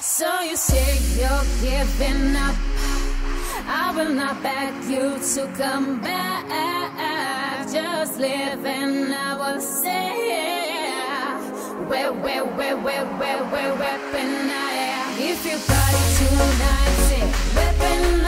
So you say you're giving up. I will not beg you to come back. Just live and I will say, where, where, where, where, where, where, weapon I am. If you got it tonight, say, weapon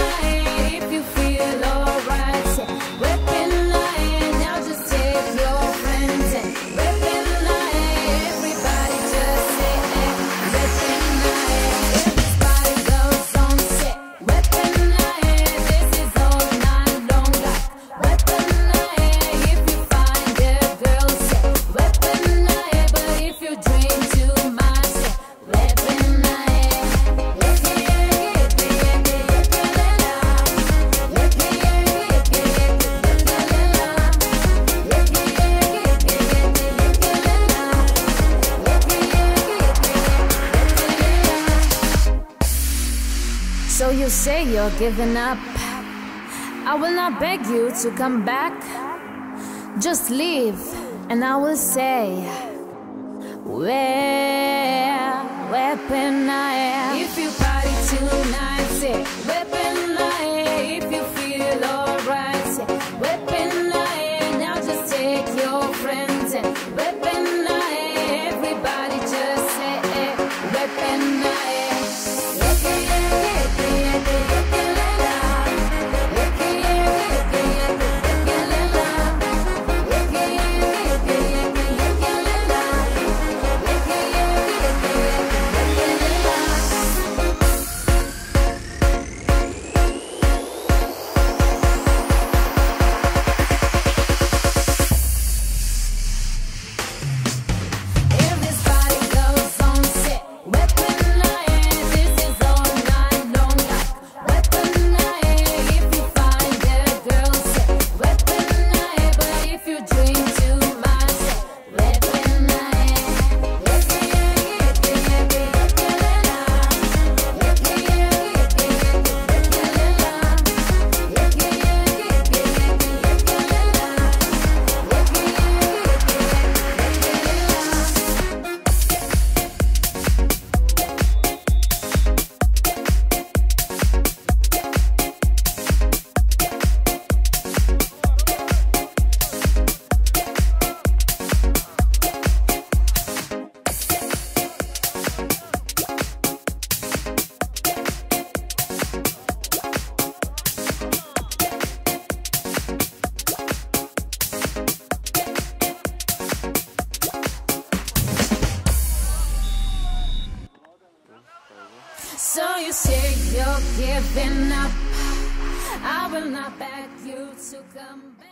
So you say you're giving up. I will not beg you to come back. Just leave, and I will say, Where? Say you're giving up, I will not beg you to come back.